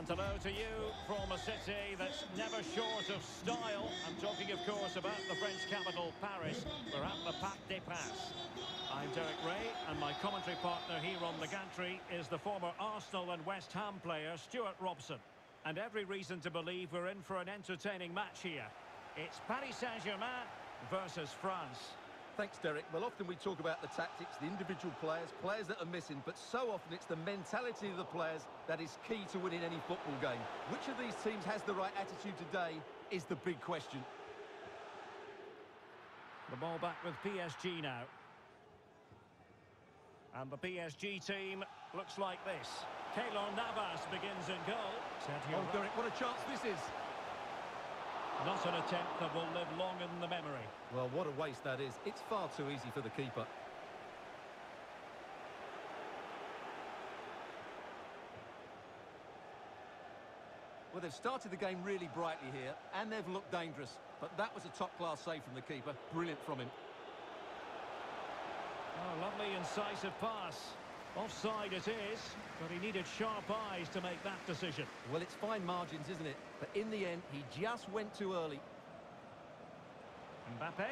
And hello to you from a city that's never short of style. I'm talking, of course, about the French capital, Paris. We're at the Parc des Princes. I'm Derek Rae, and my commentary partner here on the gantry is the former Arsenal and West Ham player, Stewart Robson. And every reason to believe we're in for an entertaining match here. It's Paris Saint-Germain versus France. Thanks, Derek. Well, often we talk about the tactics, the individual players, players that are missing, but so often it's the mentality of the players that is key to winning any football game. Which of these teams has the right attitude today is the big question. The ball back with PSG now. And the PSG team looks like this. Keylor Navas begins in goal. Oh, Sergio oh, Derek, what a chance this is. Not an attempt that will live long in the memory. Well, what a waste that is. It's far too easy for the keeper. Well, they've started the game really brightly here, and they've looked dangerous. But that was a top-class save from the keeper. Brilliant from him. Oh, lovely incisive pass. Offside it is, but he needed sharp eyes to make that decision. Well, it's fine margins, isn't it? But in the end, he just went too early. Mbappe.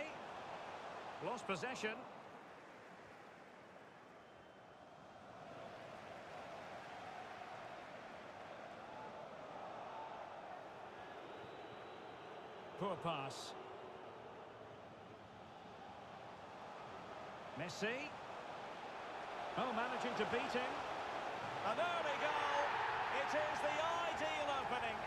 Lost possession. Poor pass. Messi. Oh, managing to beat him. An early goal. It is the ideal opening.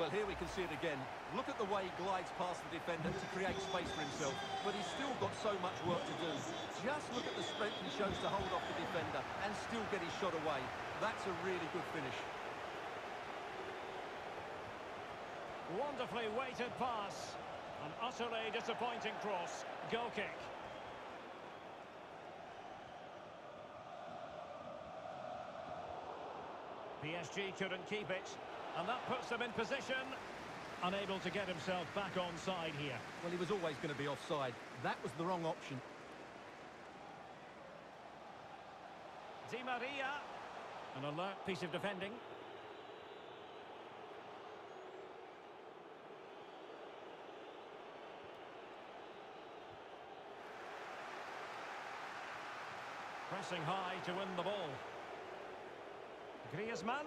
Well, here we can see it again. Look at the way he glides past the defender to create space for himself. But he's still got so much work to do. Just look at the strength he shows to hold off the defender and still get his shot away. That's a really good finish. Wonderfully weighted pass. An utterly disappointing cross. Goal kick. PSG couldn't keep it. And that puts them in position. Unable to get himself back on side here. Well, he was always going to be offside. That was the wrong option. Di Maria. An alert piece of defending. Pressing high to win the ball. Griezmann.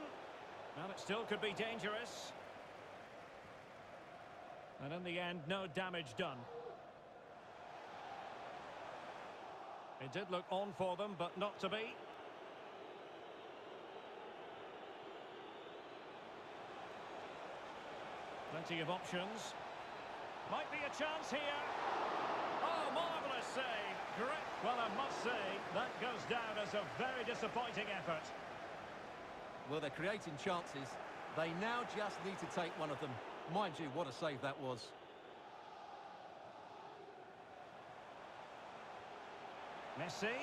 Well, it still could be dangerous. And in the end, no damage done. It did look on for them, but not to be. Plenty of options. Might be a chance here. Save. Great. Well, I must say, that goes down as a very disappointing effort. Well, they're creating chances. They now just need to take one of them. Mind you, what a save that was. Messi.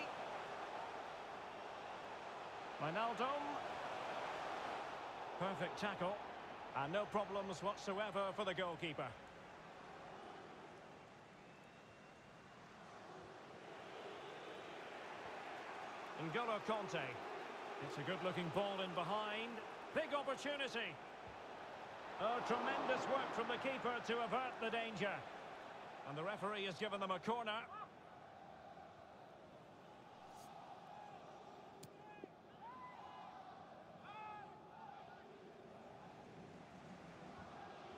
Wijnaldum. Perfect tackle. And no problems whatsoever for the goalkeeper. N'Golo Kanté. It's a good-looking ball in behind. Big opportunity. Oh, tremendous work from the keeper to avert the danger. And the referee has given them a corner.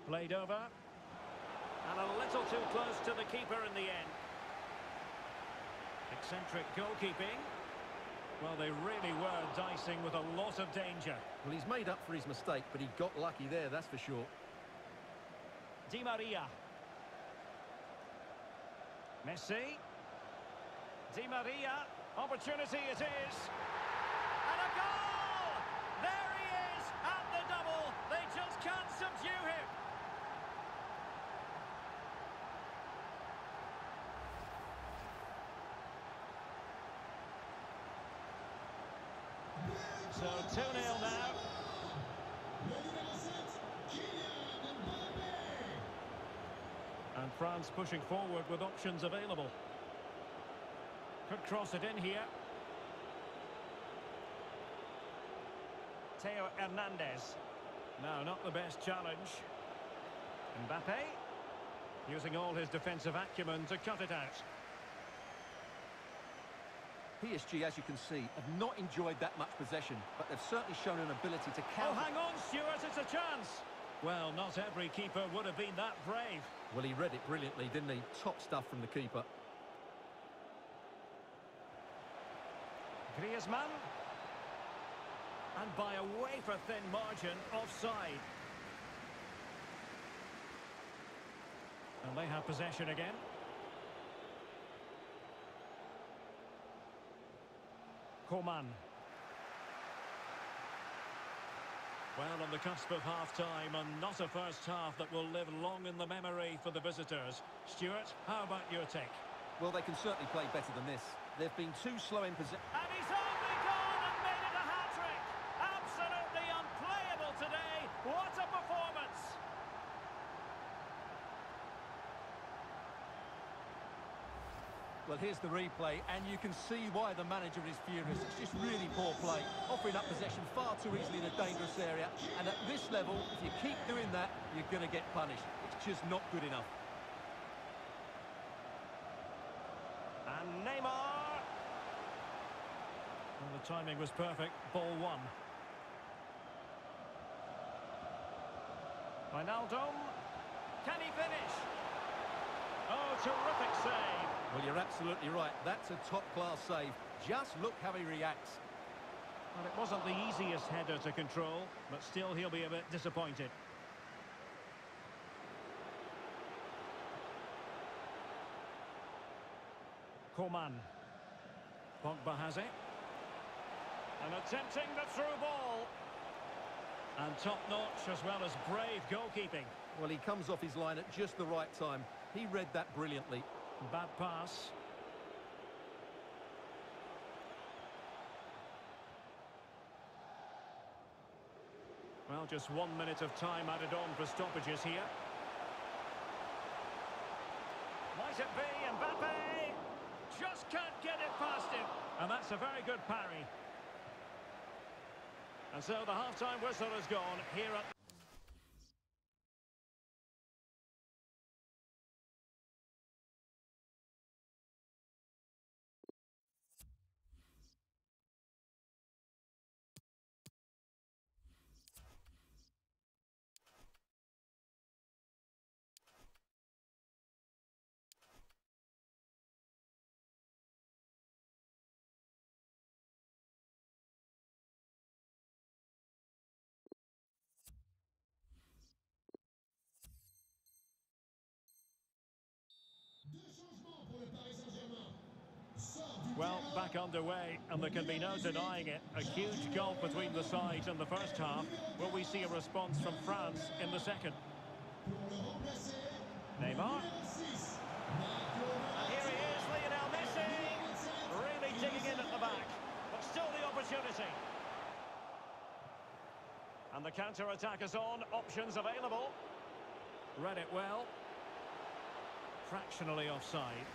Played over. And a little too close to the keeper in the end. Eccentric goalkeeping. Well, they really were dicing with a lot of danger. Well, he's made up for his mistake, but he got lucky there, that's for sure. Di Maria. Messi. Di Maria. Opportunity it is. And a goal! There he is at the double. They just can't subdue him. So 2-0 now. And France pushing forward with options available. Could cross it in here. Theo Hernandez. No, not the best challenge. Mbappe. Using all his defensive acumen to cut it out. PSG, as you can see, have not enjoyed that much possession, but they've certainly shown an ability to Oh, hang on, Stuart, it's a chance. Well, not every keeper would have been that brave. Well, he read it brilliantly, didn't he? Top stuff from the keeper. Griezmann. And by a wafer-thin margin, offside. And they have possession again. Coman. Well, on the cusp of half-time, and not a first half that will live long in the memory for the visitors. Stuart, how about your take? Well, they can certainly play better than this. They've been too slow in possession. And he's only gone and made it a hat-trick! Absolutely unplayable today! What a performance! Well, here's the replay, and you can see why the manager is furious. It's just really poor play, offering up possession far too easily in a dangerous area. And at this level, if you keep doing that, you're going to get punished. It's just not good enough. And Neymar! Well, the timing was perfect. Ball one. Wijnaldum. Can he finish? Oh, terrific save. Well, you're absolutely right. That's a top-class save. Just look how he reacts. Well, it wasn't the easiest header to control, but still he'll be a bit disappointed. Coman. Pogba has it. And attempting the through ball. And top-notch as well as brave goalkeeping. Well, he comes off his line at just the right time. He read that brilliantly. Bad pass. Well, just one minute of time added on for stoppages here. Might it be Mbappe? Just can't get it past him. And that's a very good parry. And so the half-time whistle has gone here at... Well, back underway, and there can be no denying it. A huge gulf between the sides in the first half. Will we see a response from France in the second? Neymar. And here he is, Lionel Messi. Really digging in at the back, but still the opportunity. And the counter-attack is on, options available. Read it well. Fractionally offside.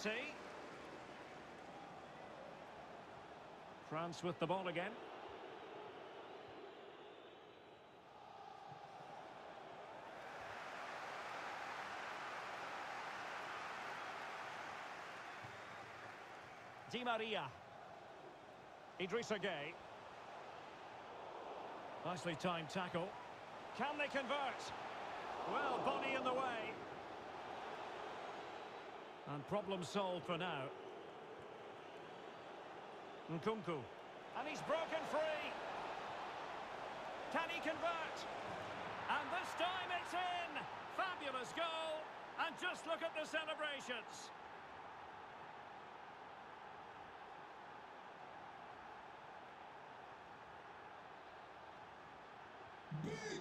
Verratti. France with the ball again. Di Maria. Idrissa Gueye. Nicely timed tackle. Can they convert? Well, body in the way. And problem solved for now. Nkunku. And he's broken free. Can he convert? And this time it's in. Fabulous goal. And just look at the celebrations.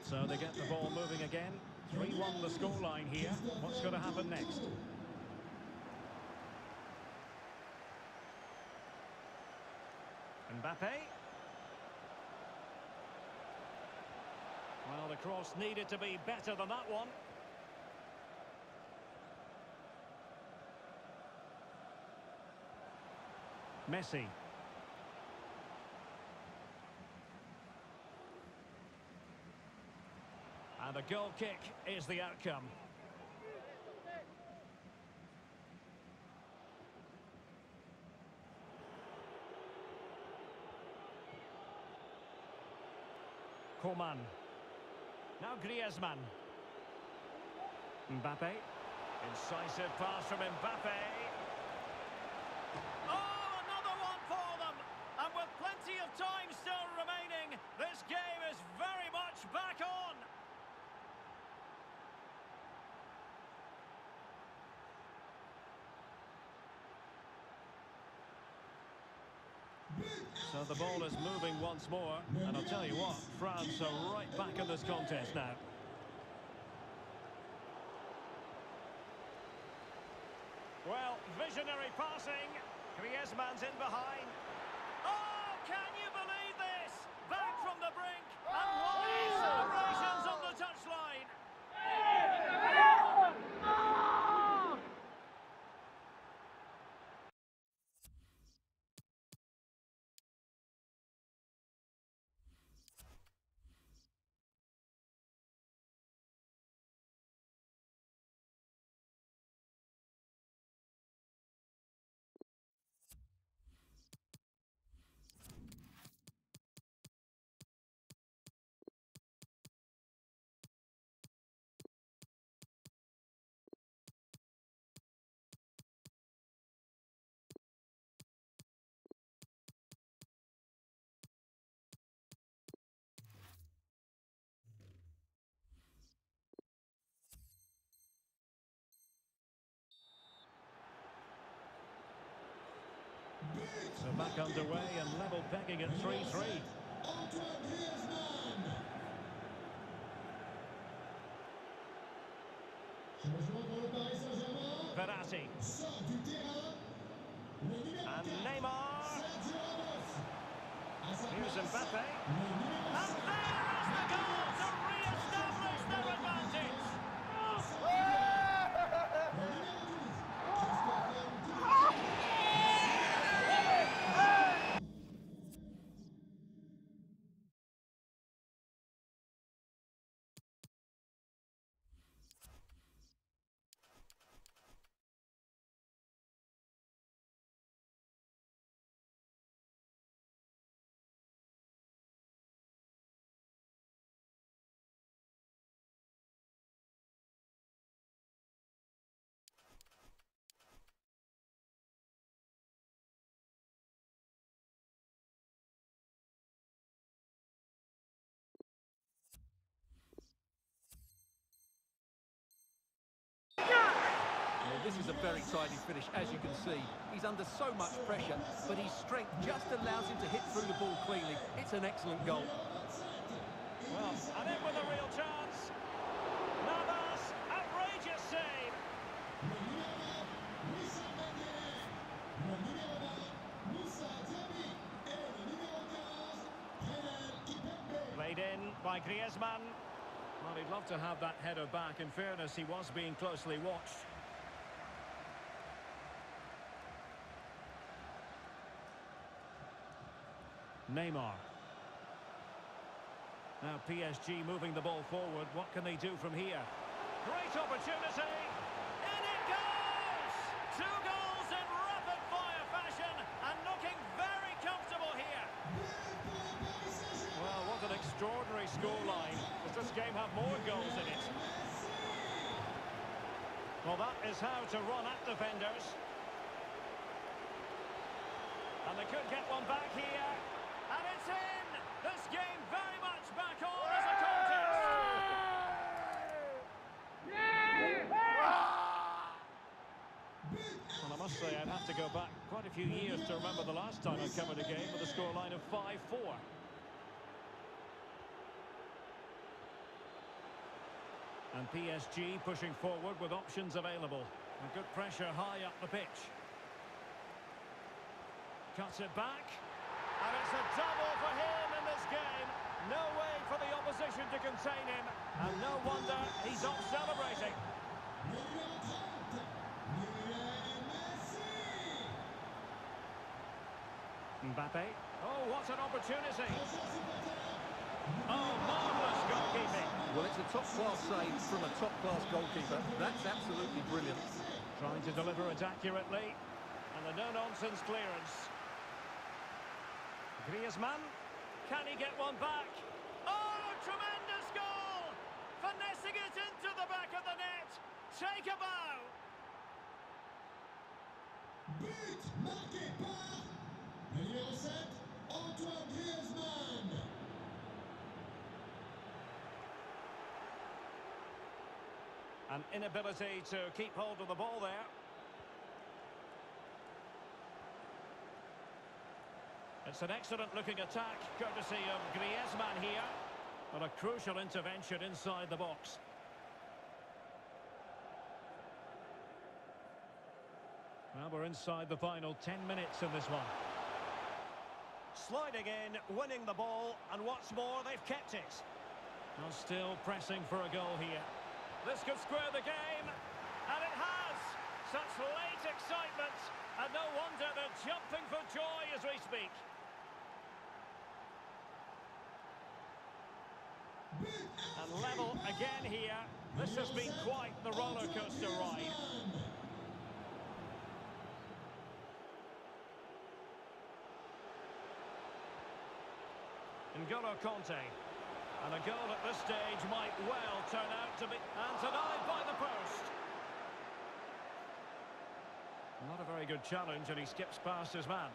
So they get the ball moving again. 3-1 the scoreline here. What's going to happen next? Mbappe. Well, the cross needed to be better than that one. Messi. And the goal kick is the outcome. Coman. Now Griezmann. Mbappe. Incisive pass from Mbappe. Oh, another one for them! And with plenty of time still remaining, this game is very much back on! So the ball is moving once more, and I'll tell you what, France are right back in this contest now. Well, visionary passing. Griezmann's in behind. Oh, can you believe this? Back from the brink, and what celebrations on oh! Back underway and level pegging at 3-3. Verratti. And Neymar. Here's Mbappe. And there is the goal this is a very tidy finish, as you can see. He's under so much pressure, but his strength just allows him to hit through the ball cleanly. It's an excellent goal. Well, and in with a real chance. Navas, outrageous save. Played in by Griezmann. Well, he'd love to have that header back. In fairness, he was being closely watched. Neymar. Now PSG moving the ball forward. What can they do from here? Great opportunity. In it goes! Two goals in rapid-fire fashion and looking very comfortable here. Well, what an extraordinary scoreline. Does this game have more goals in it? Well, that is how to run at defenders. And they could get one back here. It's in! This game very much back on as a contest. Well, I must say, I'd have to go back quite a few years to remember the last time I covered a game with a scoreline of 5-4. And PSG pushing forward with options available. And good pressure high up the pitch. Cuts it back. And it's a double for him in this game. No way for the opposition to contain him. And no wonder he's off celebrating. Mbappe. Oh, what an opportunity. Oh, marvellous goalkeeping. Well, it's a top-class save from a top-class goalkeeper. That's absolutely brilliant. Trying to deliver it accurately. And the no-nonsense clearance. Griezmann. Can he get one back? Oh, tremendous goal! Finessing it into the back of the net. Take a bow. But marqué par numéro 7, Antoine Griezmann. An inability to keep hold of the ball there. It's an excellent looking attack, courtesy of Griezmann here. But a crucial intervention inside the box. Well, we're inside the final 10 minutes in this one. Sliding in, winning the ball, and what's more, they've kept it. And still pressing for a goal here. This could square the game, and it has! Such late excitement, and no wonder they're jumping for joy as we speak. And level again here. This has been quite the roller coaster ride. N'Golo Kanté. And a goal at this stage might well turn out to be... And denied by the post. Not a very good challenge, and he skips past his man.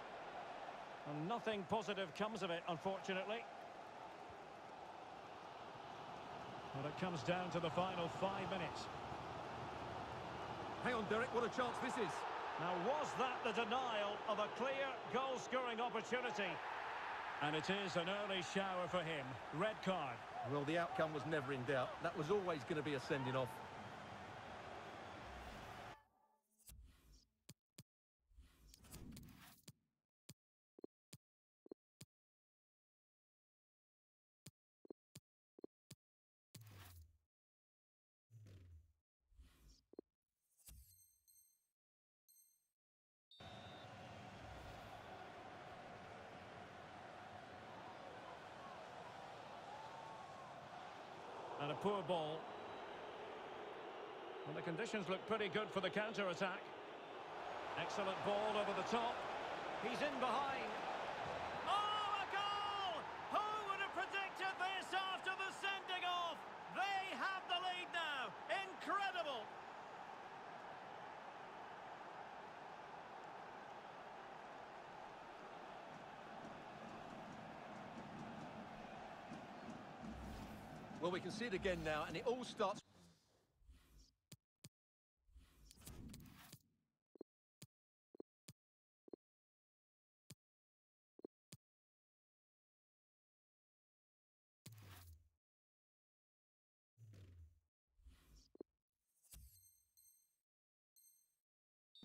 And nothing positive comes of it, unfortunately. But it comes down to the final five minutes. Hang on, Derek, what a chance this is. Now, was that the denial of a clear goal-scoring opportunity? And it is an early shower for him. Red card. Well, the outcome was never in doubt. That was always going to be a sending off. Poor ball. Well, the conditions look pretty good for the counter-attack. Excellent ball over the top. He's in behind. Oh, a goal! Who would have predicted this after the sending off? They have the lead now. Incredible! Well, we can see it again now, and it all starts...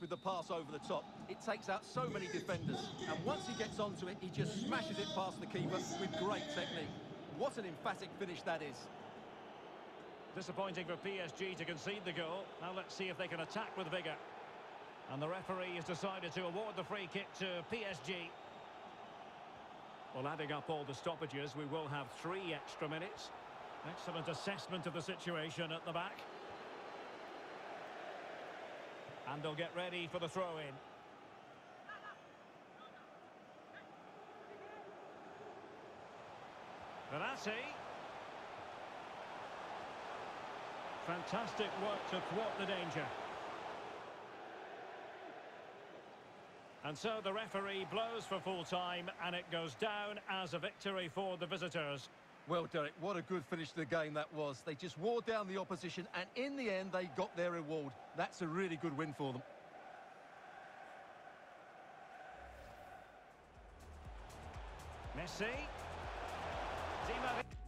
with the pass over the top. It takes out so many defenders. And once he gets onto it, he just smashes it past the keeper with great technique. What an emphatic finish that is. Disappointing for PSG to concede the goal. Now let's see if they can attack with vigour. And the referee has decided to award the free kick to PSG. Well, adding up all the stoppages, we will have three extra minutes. Excellent assessment of the situation at the back. And they'll get ready for the throw-in. Verratti. Fantastic work to thwart the danger. And so the referee blows for full time and it goes down as a victory for the visitors. Well, Derek, what a good finish to the game that was. They just wore down the opposition, and in the end, they got their reward. That's a really good win for them. Messi. Zima.